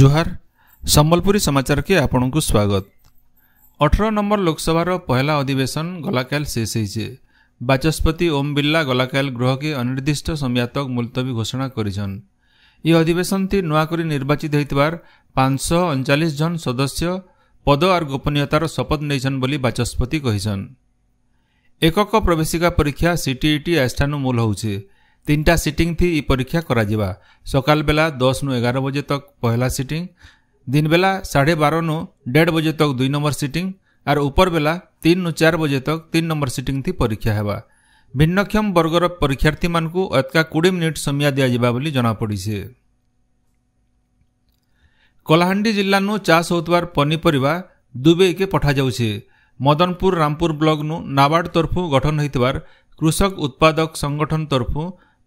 ଜୁହାର ସମ୍ବଲପୁରୀ ସମାଚାରକେ ଆପଣଙ୍କୁ ସ୍ୱାଗତ ଅଠର ନମ୍ବର ଲୋକସଭାର ପହିଲା ଅଧିବେଶନ ଗଲାକାଲ ଶେଷ ହୋଇଛି ବାଚସ୍ପତି ଓମ୍ ବିର୍ଲା ଗଲାକାଲ ଗୃହକେ ଅନିର୍ଦ୍ଦିଷ୍ଟ ସମୟାତକ ମୁଲତବୀ ଘୋଷଣା କରିଛନ୍ ଏହି ଅଧିବେଶନଟି ନୂଆକରି ନିର୍ବାଚିତ ହୋଇଥିବାର ପାଞ୍ଚଶହ ଅଣଚାଳିଶ ଜଣ ସଦସ୍ୟ ପଦ ଆର୍ ଗୋପନୀୟତାର ଶପଥ ନେଇଛନ୍ ବୋଲି ବାଚସ୍ପତି କହିଛନ୍ ଏକକ ପ୍ରବେଶିକା ପରୀକ୍ଷା ସିଟିଇଟି ଆସ୍ଥାନୁ ହେଉଛି তিনটা সিটিং থি ই পরীক্ষা করা যা সকাল বেলা দশ নু এগারো বজে তক পহলা সিটিং दिन बेला साढ़े बारह नु डेढ़ बजे तक दुई नंबर सीटिंग और ऊपर बेला तीन नु चार बजे तक तीन नंबर सीटिंग थी परीक्षा है ଭିନ୍ନକ୍ଷମ ବର୍ଗର ପରୀକ୍ଷାର୍ଥୀ ମାନଙ୍କୁ ଅତ୍କା କୋଡ଼ିଏ ମିନିଟ୍ ସମୟ ଦିଆଯିବା ବୋଲି ଜଣାପଡ଼ିଛି କଲାହାଣ୍ଡି ଜିଲ୍ଲାନୁ ଚାଷ ହେଉଥିବାର ପନିପରିବା ଦୁବେଇକେ ପଠାଯାଉଛି ମଦନପୁର ରାମପୁର ବ୍ଲକନୁ ନାବାର୍ଡ଼ ତରଫୁ ଗଠନ ହୋଇଥିବାର କୃଷକ ଉତ୍ପାଦକ ସଂଗଠନ ତରଫୁ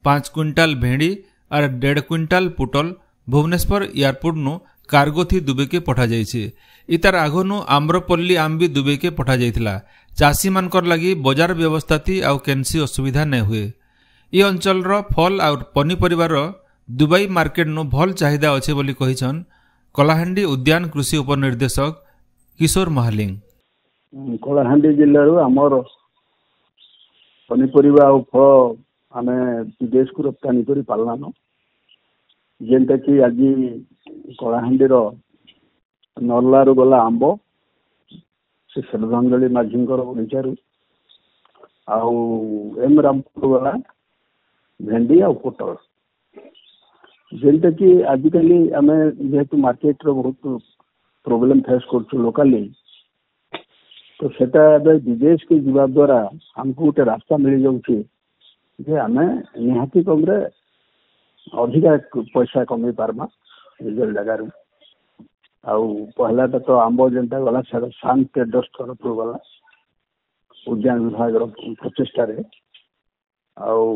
পাঁচ কুইন্টাল ভেঁড়ি আর দেড় কুইন্টাল পুটল ভুবনেশ্বর এয়ারপোর্ট এয়ারপোর্টনু কার্গোথি দুবাইকে যাইছে ইতার আগ নু আম্রপল্লী আম্বি দুবাইকে চাষী চাষীমানকর লাগি বজার ব্যবস্থাতি আউ কেনসি অসুবিধা নে হুয়ে ই অঞ্চলর ফল আউ পনিপরিবার দুবাই মার্কেট নু ভল চাহিদা অছে বলি কহিছন কলাহান্ডি উদ্যান কৃষি উপনির্দেশক কিশোর মহালিং কলাহান্ডি জেলার আমার পনিপরিবা আউ ফল आम विदेश को रप्तानी कर पार्लान जेनता कि आज कलाहां नर्लू गला आंब से श्रद्धाजलि माझी बगिचा रु आम रामपुर गला भेडी आटल जेनता कि आजिकल आम जेहेत मार्केट रोत प्रोब्लेम फेस कर लोकाली तो सेटा विदेश के द्वारा आमको गोटे रास्ता मिल जाऊ ଯେ ଆମେ ନିହାତି କମ୍ରେ ଅଧିକା ପଇସା କମେଇ ପାର୍ମା ନିଜର ଜାଗାରୁ ଆଉ ପହଲାଟା ତ ଆମ୍ବ ଯେନ୍ତା ଗଲା ସେଟା ସାନ୍ ଟ୍ରେଡର୍ସ ତରଫରୁ ଗଲା ଉଦ୍ୟାନ ବିଭାଗର ପ୍ରଚେଷ୍ଟାରେ ଆଉ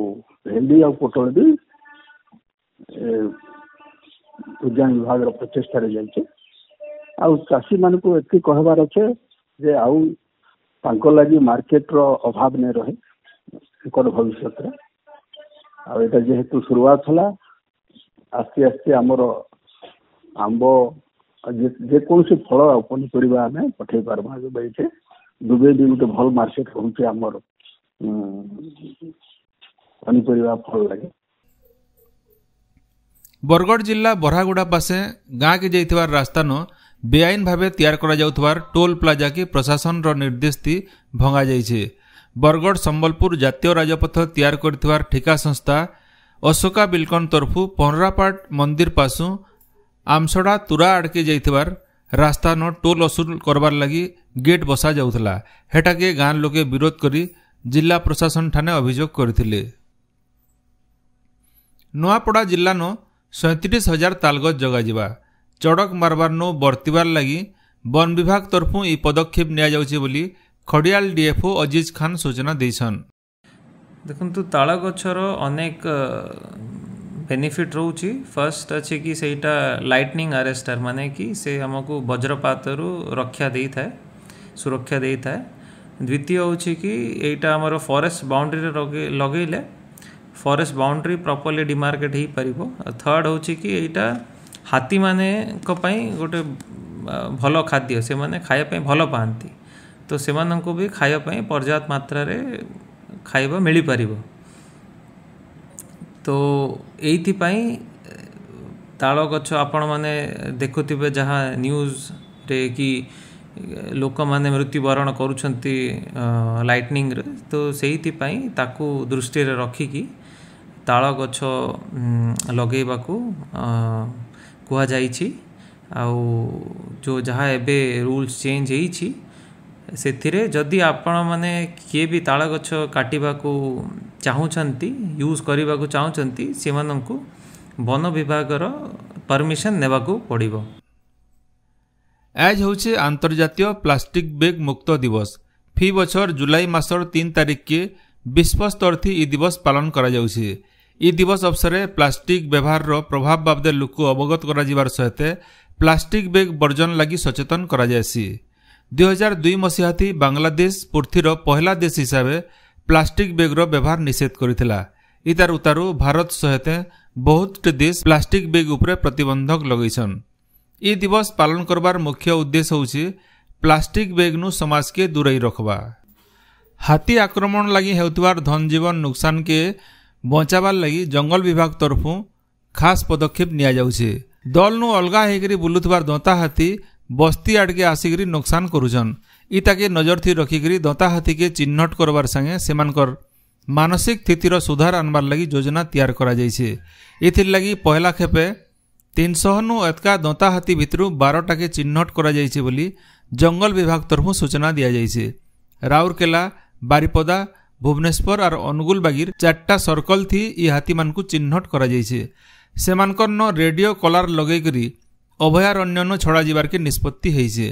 ଭେଣ୍ଡି ଆଉ ପୋଟଳ ବି ଉଦ୍ୟାନ ବିଭାଗର ପ୍ରଚେଷ୍ଟାରେ ଯାଇଛେ ଆଉ ଚାଷୀମାନଙ୍କୁ ଏତିକି କହିବାର ଅଛେ ଯେ ଆଉ ତାଙ୍କ ଲାଗି ମାର୍କେଟର ଅଭାବ ନାଇଁ ରହେ ନିକଟ ଭବିଷ୍ୟତରେ ଆଉ ଏଇଟା ଯେହେତୁ ସୁରୁଆତ ହେଲା ଆସ୍ତେ ଆସ୍ତେ ଆମର ଆମ୍ବ ଯେକୌଣସି ଫଳ ଆଉ ପନିପରିବା ଆମେ ପଠେଇ ପାର୍ମା ଯେଉଁଟା ଏଇଠି ଦୁବାଇ ବି ଗୋଟେ ଭଲ ମାର୍କେଟ ରହୁଛି ଆମର ପନିପରିବା ଫଳ ଲାଗି ବରଗଡ଼ ଜିଲ୍ଲା ବରାଗୁଡ଼ା ପାଶେ ଗାଁକେ ଯାଇଥିବାର ରାସ୍ତାନ ବେଆଇନ ଭାବେ ତିଆରି କରାଯାଉଥିବାର ଟୋଲ୍ ପ୍ଲାଜାକି ପ୍ରଶାସନର ନିର୍ଦ୍ଦେଶଟି ଭଙ୍ଗାଯାଇଛି ବରଗଡ଼ ସମ୍ବଲପୁର ଜାତୀୟ ରାଜପଥ ତିଆରି କରିଥିବାର ଠିକା ସଂସ୍ଥା ଅଶୋକା ବିଲକନ୍ ତରଫୁ ପହଁରାପାଟ ମନ୍ଦିର ପାଶୁ ଆମସଡ଼ା ତୁରା ଆଡ଼କେ ଯାଇଥିବାର ରାସ୍ତାନ ଟୋଲ୍ ଅସୁଲ କରବାର୍ ଲାଗି ଗେଟ୍ ବସା ଯାଉଥିଲା ହେଟାକେ ଗାଁ ଲୋକେ ବିରୋଧ କରି ଜିଲ୍ଲା ପ୍ରଶାସନଠାରେ ଅଭିଯୋଗ କରିଥିଲେ ନୂଆପଡ଼ା ଜିଲ୍ଲା ନ ସଇଁତିରିଶ ହଜାର ତାଲଗଜ ଯୋଗାଯିବା ଚଡ଼କ ମାରବାର ନୋ ବର୍ତ୍ତିବାର ଲାଗି ବନ ବିଭାଗ ତରଫୁ ଏହି ପଦକ୍ଷେପ ନିଆଯାଉଛି ବୋଲି खड़ियाल डीएफओ अजीज खान सूचना देसन देखु ताल गचर अनेक बेनिफिट रोच फर्स्ट अच्छे कि सहीटा लाइटनिंग आरेस्टर मान कि से आमको वज्रपात रु रक्षा दे था सुरक्षा दे था द्वितीय हूँ कि यहाँ आम फरेस्ट बाउंड्री लगे फरेस्ट बाउंड्री प्रपरली डिमार्केट हो पार थर्ड हूँ कि यहाँ हाथी मान गोटे भल खाद्य से मैंने खायाप भल पाती तो से भी खाया पर्याप्त मात्र खावा मिल पार तो यही तालगछ आपण मैने देखु जहाँ न्यूज रे कि लोक मैंने मृत्युवरण कर लाइटनिंग रे तो से दृष्टि रखिक तालगछ लगे कह जो जहाँ एवं रूल्स चेंज हो ସେଥିରେ ଯଦି ଆପଣମାନେ କିଏ ବି ତାଳ ଗଛ କାଟିବାକୁ ଚାହୁଁଛନ୍ତି ୟୁଜ୍ କରିବାକୁ ଚାହୁଁଛନ୍ତି ସେମାନଙ୍କୁ ବନ ବିଭାଗର ପରମିସନ୍ ନେବାକୁ ପଡ଼ିବ ଆଜ୍ ହେଉଛି ଆନ୍ତର୍ଜାତୀୟ ପ୍ଲାଷ୍ଟିକ୍ ବେଗ୍ ମୁକ୍ତ ଦିବସ ଫି ବଛର ଜୁଲାଇ ମାସର ତିନି ତାରିଖକେ ବିଶ୍ୱସ୍ତରଥି ଏ ଦିବସ ପାଳନ କରାଯାଉଛି ଏ ଦିବସ ଅବସରରେ ପ୍ଲାଷ୍ଟିକ୍ ବ୍ୟବହାରର ପ୍ରଭାବ ବାବଦରେ ଲୋକ ଅବଗତ କରାଯିବାର ସହିତ ପ୍ଲାଷ୍ଟିକ୍ ବେଗ୍ ବର୍ଜନ ଲାଗି ସଚେତନ କରାଯାଏସି ଦୁଇହଜାର ଦୁଇ ମସିହାତି ବାଂଲାଦେଶ ପୃଥିର ପହିଲା ଦେଶ ହିସାବେ ପ୍ଲାଷ୍ଟିକ୍ ବେଗ୍ର ବ୍ୟବହାର ନିଷେଧ କରିଥିଲା ଇତାର ଉତାରୁ ଭାରତ ସହିତ ବହୁତଟି ଦେଶ ପ୍ଲାଷ୍ଟିକ୍ ବେଗ୍ ଉପରେ ପ୍ରତିବନ୍ଧକ ଲଗେଇଛନ୍ ଇ ଦିବସ ପାଳନ କରବାର ମୁଖ୍ୟ ଉଦ୍ଦେଶ୍ୟ ହେଉଛି ପ୍ଲାଷ୍ଟିକ୍ ବେଗ୍ନୁ ସମାଜକେ ଦୂରେଇ ରଖବା ହାତୀ ଆକ୍ରମଣ ଲାଗି ହେଉଥିବାର ଧନଜୀବନ ନୁକସାନକେ ବଞ୍ଚାବାର ଲାଗି ଜଙ୍ଗଲ ବିଭାଗ ତରଫୁ ଖାସ୍ ପଦକ୍ଷେପ ନିଆଯାଉଛେ ଦଲ୍ନୁ ଅଲଗା ହେଇକରି ବୁଲୁଥିବାର ଦନ୍ତା ହାତୀ ବସ୍ତି ଆଡ଼କେ ଆସିକିରି ନୁକସାନ କରୁଛନ୍ ଇତାକେ ନଜରଥି ରଖିକିରି ଦନ୍ତାହାତୀକେ ଚିହ୍ନଟ କରବାର୍ ସାଙ୍ଗେ ସେମାନଙ୍କର ମାନସିକ ସ୍ଥିତିର ସୁଧାର ଆନବାର୍ ଲାଗି ଯୋଜନା ତିଆର କରାଯାଇଛେ ଏଥିର୍ଲାଗି ପହିଲା ଖେପେ ତିନିଶହନୁ ଏତକା ଦନ୍ତାହାତୀ ଭିତରୁ ବାରଟାକେ ଚିହ୍ନଟ କରାଯାଇଛି ବୋଲି ଜଙ୍ଗଲ ବିଭାଗ ତରଫୁ ସୂଚନା ଦିଆଯାଇଛି ରାଉରକେଲା ବାରିପଦା ଭୁବନେଶ୍ୱର ଆର୍ ଅନୁଗୁଳ ବାଗିର ଚାରିଟା ସର୍କଲ ଥି ଇ ହାତୀମାନଙ୍କୁ ଚିହ୍ନଟ କରାଯାଇଛି ସେମାନଙ୍କର୍ନ ରେଡିଓ କଲାର ଲଗେଇକରି ଅଭୟାରଣ୍ୟନୁ ଛଡ଼ାଯିବାର୍କେ ନିଷ୍ପତ୍ତି ହେଇଛେ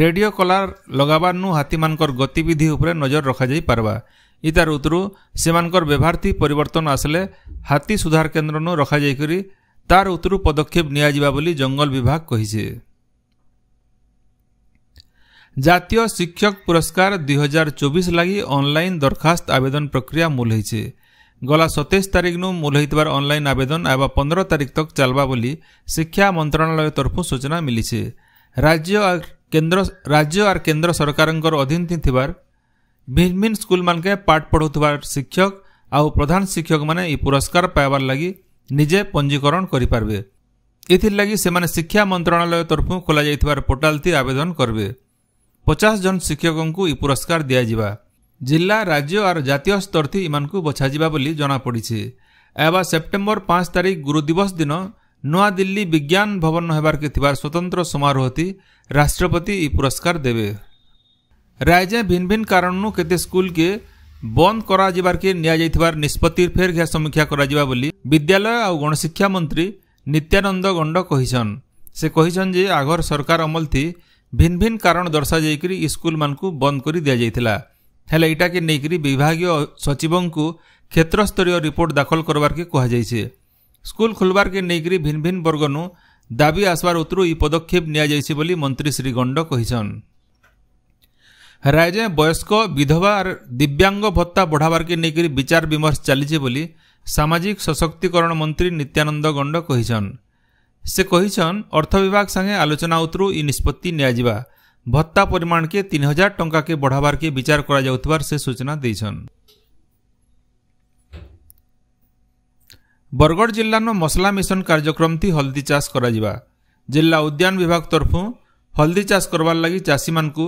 ରେଡିଓ କଲାର୍ ଲଗାବାର୍ନୁ ହାତୀମାନଙ୍କର ଗତିବିଧି ଉପରେ ନଜର ରଖାଯାଇ ପାର୍ବା ଇତାର ଉତରୁ ସେମାନଙ୍କର ବ୍ୟବହାରଥି ପରିବର୍ତ୍ତନ ଆସିଲେ ହାତୀ ସୁଧାର କେନ୍ଦ୍ରନୁ ରଖାଯାଇକରି ତାର ଉତରୁ ପଦକ୍ଷେପ ନିଆଯିବା ବୋଲି ଜଙ୍ଗଲ ବିଭାଗ କହିଛେ ଜାତୀୟ ଶିକ୍ଷକ ପୁରସ୍କାର ଦୁଇହଜାର ଚବିଶ ଲାଗି ଅନଲାଇନ୍ ଦରଖାସ୍ତ ଆବେଦନ ପ୍ରକ୍ରିୟା ମୂଲ ହେଇଛେ ଗଲା ସତେଇଶ ତାରିଖରୁ ମୁଲ ହୋଇଥିବାର ଅନ୍ଲାଇନ୍ ଆବେଦନ ଆଇବା ପନ୍ଦର ତାରିଖ ତକ୍ ଚାଲ୍ବା ବୋଲି ଶିକ୍ଷା ମନ୍ତ୍ରଣାଳୟ ତରଫୁ ସୂଚନା ମିଳିଛି ରାଜ୍ୟ କେନ୍ଦ୍ର ରାଜ୍ୟ ଆର୍ କେନ୍ଦ୍ର ସରକାରଙ୍କର ଅଧୀନ ଥିବାର ଭିନ୍ ଭିନ୍ ସ୍କୁଲ୍ମାନଙ୍କେ ପାଠ ପଢ଼ୁଥିବାର ଶିକ୍ଷକ ଆଉ ପ୍ରଧାନ ଶିକ୍ଷକମାନେ ଏହି ପୁରସ୍କାର ପାଇବାର ଲାଗି ନିଜେ ପଞ୍ଜୀକରଣ କରିପାରିବେ ଏଥିର୍ଲାଗି ସେମାନେ ଶିକ୍ଷା ମନ୍ତ୍ରଣାଳୟ ତରଫରୁ ଖୋଲାଯାଇଥିବାର ପୋର୍ଟାଲ୍ଟି ଆବେଦନ କରିବେ ପଚାଶ ଜଣ ଶିକ୍ଷକଙ୍କୁ ଏହି ପୁରସ୍କାର ଦିଆଯିବା ଜିଲ୍ଲା ରାଜ୍ୟ ଆର୍ ଜାତୀୟ ସ୍ତରଥି ଇମାନଙ୍କୁ ବଛାଯିବା ବୋଲି ଜଣାପଡ଼ିଛି ଏବା ସେପ୍ଟେମ୍ବର ପାଞ୍ଚ ତାରିଖ ଗୁରୁ ଦିବସ ଦିନ ନୂଆଦିଲ୍ଲୀ ବିଜ୍ଞାନ ଭବନ ହେବାର୍କେ ଥିବାର ସ୍ୱତନ୍ତ୍ର ସମାରୋହତି ରାଷ୍ଟ୍ରପତି ଇ ପୁରସ୍କାର ଦେବେ ରାଇଜେ ଭିନ୍ ଭିନ୍ କାରଣରୁ କେତେ ସ୍କୁଲକେ ବନ୍ଦ କରାଯିବାର୍କେ ନିଆଯାଇଥିବାର ନିଷ୍ପତ୍ତି ଫେର୍ ଘେ ସମୀକ୍ଷା କରାଯିବା ବୋଲି ବିଦ୍ୟାଳୟ ଆଉ ଗଣଶିକ୍ଷା ମନ୍ତ୍ରୀ ନିତ୍ୟାନନ୍ଦ ଗଣ୍ଡ କହିଛନ୍ ସେ କହିଛନ୍ ଯେ ଆଗର ସରକାର ଅମଲଥି ଭିନ୍ ଭିନ୍ କାରଣ ଦର୍ଶାଯାଇକରି ସ୍କୁଲମାନଙ୍କୁ ବନ୍ଦ କରି ଦିଆଯାଇଥିଲା ହେଲେ ଇଟାକେ ନେଇକରି ବିଭାଗୀୟ ସଚିବଙ୍କୁ କ୍ଷେତ୍ରସ୍ତରୀୟ ରିପୋର୍ଟ ଦାଖଲ କରବାର୍କେ କୁହାଯାଇଛି ସ୍କୁଲ ଖୋଲବାର୍କେ ନେଇକରି ଭିନ୍ ଭିନ୍ ବର୍ଗନୁ ଦାବି ଆସବାର ଉତ୍ରୁ ଇ ପଦକ୍ଷେପ ନିଆଯାଇଛି ବୋଲି ମନ୍ତ୍ରୀ ଶ୍ରୀ ଗଣ୍ଡ କହିଛନ୍ ରାଇଜେ ବୟସ୍କ ବିଧବା ଆର୍ ଦିବ୍ୟାଙ୍ଗ ଭତ୍ତା ବଢ଼ାବାର୍କେ ନେଇକରି ବିଚାର ବିମର୍ଶ ଚାଲିଛି ବୋଲି ସାମାଜିକ ସଶକ୍ତିକରଣ ମନ୍ତ୍ରୀ ନିତ୍ୟାନନ୍ଦ ଗଣ୍ଡ କହିଛନ୍ ସେ କହିଛନ୍ ଅର୍ଥ ବିଭାଗ ସାଙ୍ଗେ ଆଲୋଚନା ଉତ୍ରୁ ଇ ନିଷ୍ପତ୍ତି ନିଆଯିବା ଭତ୍ତା ପରିମାଣକେ ତିନି ହଜାର ଟଙ୍କାକେ ବଢ଼ାବାର୍କେ ବିଚାର କରାଯାଉଥିବାର ସେ ସୂଚନା ଦେଇଛନ୍ ବରଗଡ଼ ଜିଲ୍ଲାନ ମସଲା ମିଶନ କାର୍ଯ୍ୟକ୍ରମଟି ହଳଦୀ ଚାଷ କରାଯିବା ଜିଲ୍ଲା ଉଦ୍ୟାନ ବିଭାଗ ତରଫୁ ହଳଦୀ ଚାଷ କରବାର୍ ଲାଗି ଚାଷୀମାନଙ୍କୁ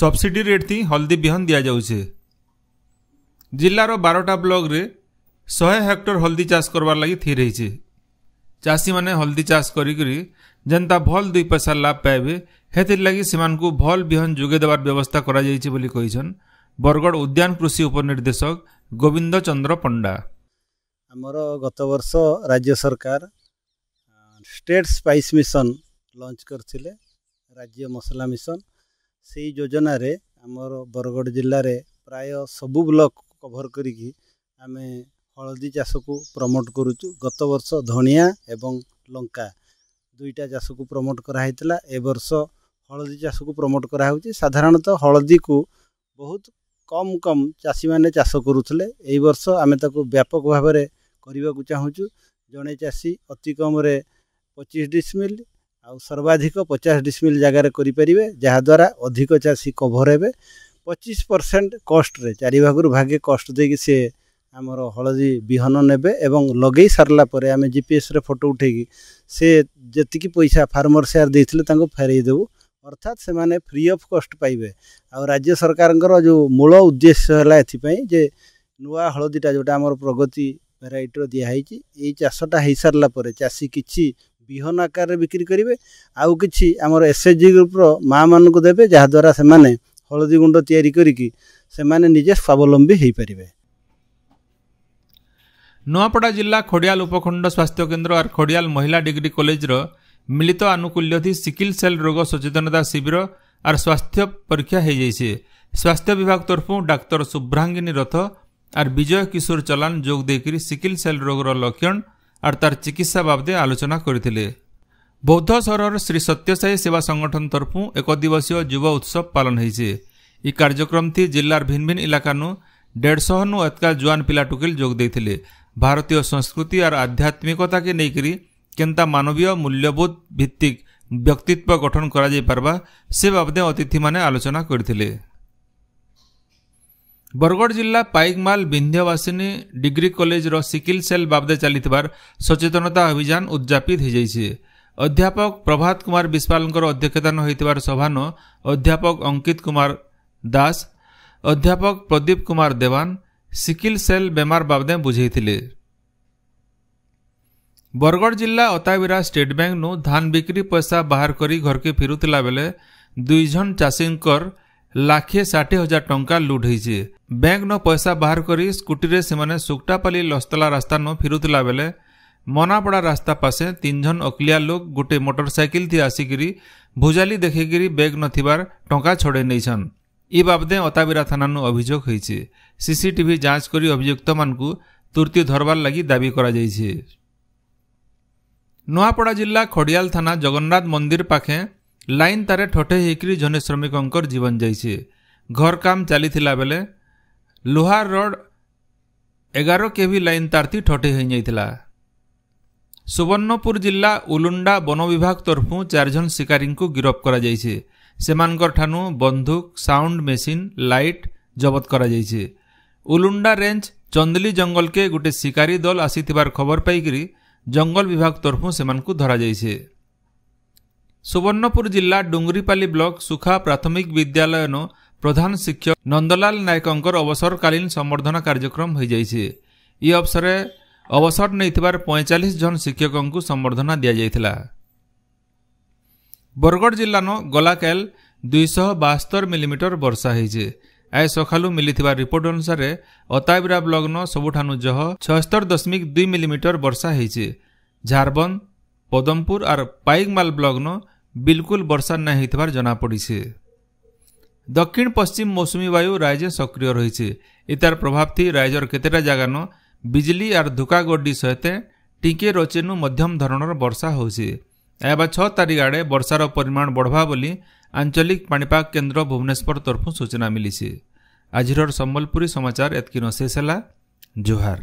ସବସିଡି ରେଟ୍ଥି ହଳଦୀ ବିହନ ଦିଆଯାଉଛେ ଜିଲ୍ଲାର ବାରଟା ବ୍ଲକରେ ଶହେ ହେକ୍ଟର ହଳଦୀ ଚାଷ କରବାର୍ ଲାଗି ଥିର୍ ହେଇଛେ ଚାଷୀମାନେ ହଳଦୀ ଚାଷ କରିକରି जनता भल दुई पैसा लाभ पाँदै भल बिहन भलिन जोगेबार व्यवस्था गरिछन् बरगड उद्यान कृषि उपनिर्देशक गोविन्द चन्द्र पण्डा आमर गत वर्ष राज्य सरकार state spice mission launch mission से सही जोजन आमर बरगड जिल्ले प्राय सबु ब्लक कभर गरिक आमे हलदी चासको प्रमोट गत वर्ष धनिया ए लङ्का ଦୁଇଟା ଚାଷକୁ ପ୍ରମୋଟ୍ କରାହେଇଥିଲା ଏ ବର୍ଷ ହଳଦୀ ଚାଷକୁ ପ୍ରମୋଟ୍ କରାହେଉଛି ସାଧାରଣତଃ ହଳଦୀକୁ ବହୁତ କମ୍ କମ୍ ଚାଷୀମାନେ ଚାଷ କରୁଥିଲେ ଏହି ବର୍ଷ ଆମେ ତାକୁ ବ୍ୟାପକ ଭାବରେ କରିବାକୁ ଚାହୁଁଛୁ ଜଣେ ଚାଷୀ ଅତି କମ୍ରେ ପଚିଶ ଡିସମିଲ୍ ଆଉ ସର୍ବାଧିକ ପଚାଶ ଡିସମିଲ୍ ଜାଗାରେ କରିପାରିବେ ଯାହାଦ୍ୱାରା ଅଧିକ ଚାଷୀ କଭର୍ ହେବେ ପଚିଶ ପରସେଣ୍ଟ କଷ୍ଟରେ ଚାରି ଭାଗରୁ ଭାଗେ କଷ୍ଟ ଦେଇକି ସିଏ ଆମର ହଳଦୀ ବିହନ ନେବେ ଏବଂ ଲଗେଇ ସାରିଲା ପରେ ଆମେ ଜିପିଏସ୍ରେ ଫଟୋ ଉଠେଇକି ସେ ଯେତିକି ପଇସା ଫାର୍ମର ସେୟାର ଦେଇଥିଲେ ତାଙ୍କୁ ଫେରାଇ ଦେବୁ ଅର୍ଥାତ୍ ସେମାନେ ଫ୍ରି ଅଫ୍ କଷ୍ଟ ପାଇବେ ଆଉ ରାଜ୍ୟ ସରକାରଙ୍କର ଯେଉଁ ମୂଳ ଉଦ୍ଦେଶ୍ୟ ହେଲା ଏଥିପାଇଁ ଯେ ନୂଆ ହଳଦୀଟା ଯେଉଁଟା ଆମର ପ୍ରଗତି ଭେରାଇଟିର ଦିଆହେଇଛି ଏଇ ଚାଷଟା ହେଇସାରିଲା ପରେ ଚାଷୀ କିଛି ବିହନ ଆକାରରେ ବିକ୍ରି କରିବେ ଆଉ କିଛି ଆମର ଏସ୍ ଏଚ୍ ଜି ଗ୍ରୁପ୍ର ମାଆମାନଙ୍କୁ ଦେବେ ଯାହାଦ୍ୱାରା ସେମାନେ ହଳଦୀ ଗୁଣ୍ଡ ତିଆରି କରିକି ସେମାନେ ନିଜେ ସ୍ୱାବଲମ୍ବୀ ହୋଇପାରିବେ ନୂଆପଡ଼ା ଜିଲ୍ଲା ଖୋଡ଼ିଆଲ ଉପଖଣ୍ଡ ସ୍ୱାସ୍ଥ୍ୟକେନ୍ଦ୍ର ଆର୍ ଖୋଡ଼ିଆଲ ମହିଳା ଡିଗ୍ରୀ କଲେଜର ମିଳିତ ଆନୁକୂଲ୍ୟଥି ସିକିଲ୍ ସେଲ୍ ରୋଗ ସଚେତନତା ଶିବିର ଆର୍ ସ୍ୱାସ୍ଥ୍ୟ ପରୀକ୍ଷା ହୋଇଯାଇଛି ସ୍ୱାସ୍ଥ୍ୟ ବିଭାଗ ତରଫୁ ଡାକ୍ତର ଶୁଭ୍ରାଙ୍ଗିନୀ ରଥ ଆର୍ ବିଜୟ କିଶୋର ଚଲାନ୍ ଯୋଗ ଦେଇକରି ସିକିଲ୍ ସେଲ୍ ରୋଗର ଲକ୍ଷଣ ଆର୍ ତାର ଚିକିତ୍ସା ବାବଦେ ଆଲୋଚନା କରିଥିଲେ ବୌଦ୍ଧ ସହରର ଶ୍ରୀ ସତ୍ୟସାଇ ସେବା ସଂଗଠନ ତରଫୁ ଏକ ଦିବସୀୟ ଯୁବ ଉତ୍ସବ ପାଳନ ହୋଇଛି ଏହି କାର୍ଯ୍ୟକ୍ରମଟି ଜିଲ୍ଲାର ଭିନ୍ ଭିନ୍ ଇଲାକାନୁ ଦେଢ଼ଶହନୁ ଅତକା ଜୁଆନ୍ ପିଲା ଟୁକେଲ ଯୋଗ ଦେଇଥିଲେ ভারতীয় সংস্কৃতি আর আধ্যাত্মিকতাকে নেইকরি କେନ୍ତା ମାନବୀୟ ମୂଲ୍ୟବୋଧ ଭିତ୍ତିକ ବ୍ୟକ୍ତିତ୍ୱ ଗଠନ କରାଯାଇପାରିବା ସେ ବାବଦେ ଅତିଥିମାନେ ଆଲୋଚନା କରିଥିଲେ ବରଗଡ଼ ଜିଲ୍ଲା ପାଇକମାଲ ବିନ୍ଧ୍ୟବାସିନୀ ଡିଗ୍ରୀ କଲେଜର ସିକିଲ୍ ସେଲ୍ ବାବଦେ ଚାଲିଥିବାର ସଚେତନତା ଅଭିଯାନ ଉଦ୍ଯାପିତ ହୋଇଯାଇଛି ଅଧ୍ୟାପକ ପ୍ରଭାତ କୁମାର ବିଶ୍ୱାଲଙ୍କର ଅଧ୍ୟକ୍ଷତାନ ହୋଇଥିବାର ସଭାନ ଅଧ୍ୟାପକ ଅଙ୍କିତ କୁମାର ଦାସ ଅଧ୍ୟାପକ ପ୍ରଦୀପ କୁମାର ଦେୱାନ ସିକିଲ୍ ସେଲ୍ ବେମାର ବାବଦେ ବୁଝେଇଥିଲେ ବରଗଡ଼ ଜିଲ୍ଲା ଅତାବିରା ଷ୍ଟେଟ୍ ବ୍ୟାଙ୍କନୁ ଧାନ ବିକ୍ରି ପଇସା ବାହାର କରି ଘରକେ ଫେରୁଥିଲା ବେଲେ ଦୁଇଜଣ ଚାଷୀଙ୍କର ଲାକ୍ଷେ ଷାଠିଏ ହଜାର ଟଙ୍କା ଲୁଟ୍ ହେଇଛି ବ୍ୟାଙ୍କନ ପଇସା ବାହାର କରି ସ୍କୁଟିରେ ସେମାନେ ସୁକ୍ଟାପାଲି ଲସ୍ତଲା ରାସ୍ତାନୁ ଫେରୁଥିଲା ବେଲେ ମନାପଡ଼ା ରାସ୍ତା ପାଶେ ତିନିଜଣ ଅକଲିଆ ଲୋକ ଗୋଟେ ଥି ଆସିକିରି ଭୁଜାଲି ଦେଖିକିରି ବ୍ୟାଗ୍ ନଥିବାର ଟଙ୍କା ଛଡ଼େଇ ନେଇଛନ୍ ଏ ବାବଦେ ଅତାବିରା ଥାନାନୁ ଅଭିଯୋଗ ହୋଇଛି ସିସିଟିଭି ଯାଞ୍ଚ କରି ଅଭିଯୁକ୍ତମାନଙ୍କୁ ତୁର୍ତ୍ତି ଧରବାର୍ ଲାଗି ଦାବି କରାଯାଇଛି ନୂଆପଡ଼ା ଜିଲ୍ଲା ଖଡ଼ିଆଲ ଥାନା ଜଗନ୍ନାଥ ମନ୍ଦିର ପାଖେ ଲାଇନ୍ ତାରେ ଠଠେଇ ହେଇକିରି ଜଣେ ଶ୍ରମିକଙ୍କର ଜୀବନ ଯାଇଛି ଘର କାମ ଚାଲିଥିଲା ବେଲେ ଲୁହାର ରୋଡ଼ ଏଗାର କେଭି ଲାଇନ୍ ତାରତି ଠଠେଇ ହୋଇଯାଇଥିଲା ସୁବର୍ଣ୍ଣପୁର ଜିଲ୍ଲା ଉଲୁଣ୍ଡା ବନ ବିଭାଗ ତରଫୁ ଚାରିଜଣ ଶିକାରୀଙ୍କୁ ଗିରଫ କରାଯାଇଛି ସେମାନଙ୍କଠାରୁ ବନ୍ଧୁକ ସାଉଣ୍ଡ ମେସିନ୍ ଲାଇଟ୍ ଜବତ କରାଯାଇଛି ଉଲୁଣ୍ଡା ରେଞ୍ଜ ଚନ୍ଦଲି ଜଙ୍ଗଲକେ ଗୋଟିଏ ଶିକାରୀ ଦଲ ଆସିଥିବାର ଖବର ପାଇକରି ଜଙ୍ଗଲ ବିଭାଗ ତରଫୁ ସେମାନଙ୍କୁ ଧରାଯାଇଛି ସୁବର୍ଣ୍ଣପୁର ଜିଲ୍ଲା ଡୁଙ୍ଗୁରିପାଲି ବ୍ଲକ ସୁଖା ପ୍ରାଥମିକ ବିଦ୍ୟାଳୟନ ପ୍ରଧାନ ଶିକ୍ଷକ ନନ୍ଦଲାଲ ନାୟକଙ୍କର ଅବସରକାଳୀନ ସମ୍ବର୍ଦ୍ଧନା କାର୍ଯ୍ୟକ୍ରମ ହୋଇଯାଇଛି ଏହି ଅବସରରେ ଅବସର ନେଇଥିବାର ପଇଁଚାଳିଶ ଜଣ ଶିକ୍ଷକଙ୍କୁ ସମ୍ବର୍ଦ୍ଧନା ଦିଆଯାଇଥିଲା ବରଗଡ଼ ଜିଲ୍ଲାନ ଗଲାକାଲ ଦୁଇଶହ ବାସ୍ତର ମିଲିମିଟର ବର୍ଷା ହେଇଛେ ଆଏ ସକାଳୁ ମିଳିଥିବା ରିପୋର୍ଟ ଅନୁସାରେ ଅତାବିରା ବ୍ଲକନ ସବୁଠାନୁ ଜହ ଛଅସ୍ତର ଦଶମିକ ଦୁଇ ମିଲିମିଟର ବର୍ଷା ହେଇଛେ ଝାରବନ୍ଦ ପଦମପୁର ଆର୍ ପାଇକମାଲ ବ୍ଲକନ ବିଲକୁଲ ବର୍ଷା ନାଇଁ ହେଇଥିବାର ଜଣାପଡ଼ିଛେ ଦକ୍ଷିଣ ପଶ୍ଚିମ ମୌସୁମୀ ବାୟୁ ରାଇଜେ ସକ୍ରିୟ ରହିଛେ ଇତାର ପ୍ରଭାବଥି ରାଇଜର କେତେଟା ଜାଗାନ ବିଜଲି ଆର୍ ଧୁକାଗଡ୍ଡି ସହିତ ଟିକିଏ ରଚେନୁ ମଧ୍ୟମ ଧରଣର ବର୍ଷା ହେଉଛେ এবার ছ তারিখ আড়ে বর্ষার পরিমাণ বড়বা বলে আঞ্চলিক পাপাগ কেন্দ্র ভুবনেশ্বর তরফ সূচনা মিলিছে আজির সম্বলপুরী সমাচার এতকি নশেষ হল জোহার